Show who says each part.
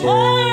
Speaker 1: turn.